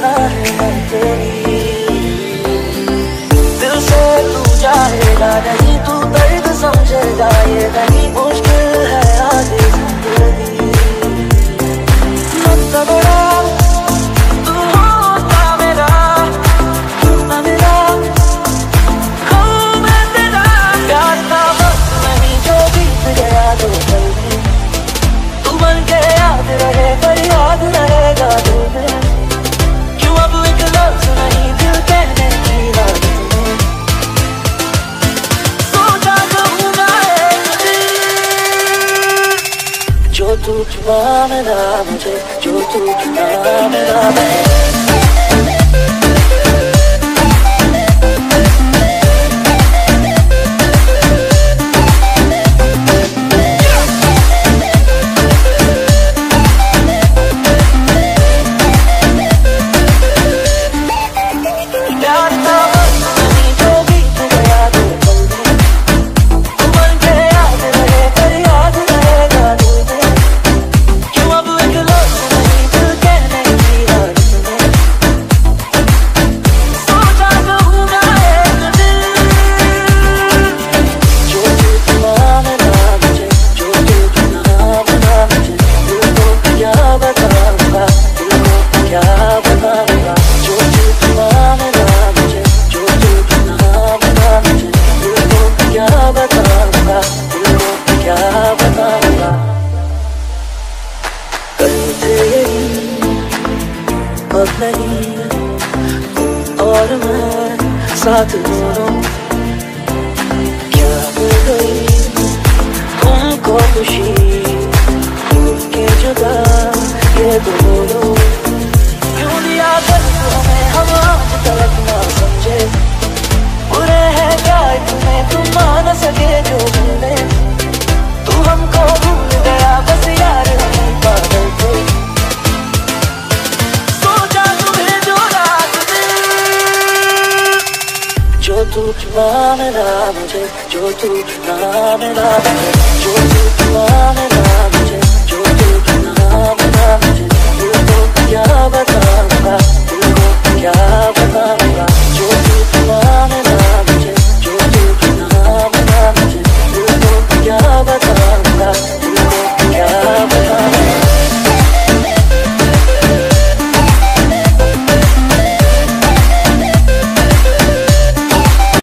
love you, baby. तू चुरा मेरा मुझे जो तू चुरा मेरा मैं मौत नहीं। और मैं साथ दोनों। क्या हो गई? तुमको खुशी के जुदा ये दोनों। क्यों दिया हम आज तक? तू ना मिला मुझे जो तू ना मिला मुझे जो तू ना मिला